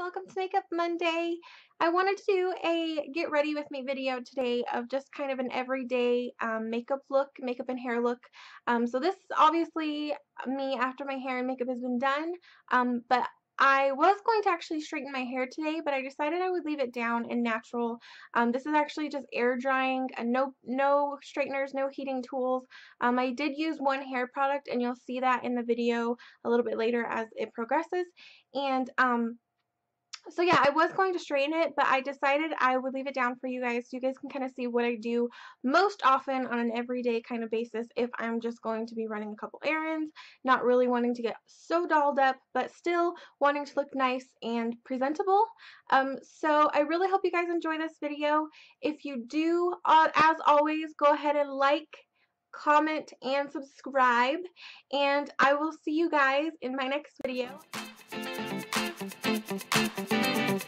welcome to Makeup Monday. I wanted to do a get ready with me video today of just kind of an everyday um, makeup look, makeup and hair look. Um, so this is obviously me after my hair and makeup has been done, um, but I was going to actually straighten my hair today, but I decided I would leave it down and natural. Um, this is actually just air drying, and no no straighteners, no heating tools. Um, I did use one hair product, and you'll see that in the video a little bit later as it progresses. And um, so yeah, I was going to straighten it, but I decided I would leave it down for you guys so you guys can kind of see what I do most often on an everyday kind of basis if I'm just going to be running a couple errands, not really wanting to get so dolled up, but still wanting to look nice and presentable. Um, so I really hope you guys enjoy this video. If you do, uh, as always, go ahead and like, comment, and subscribe, and I will see you guys in my next video. Thank you.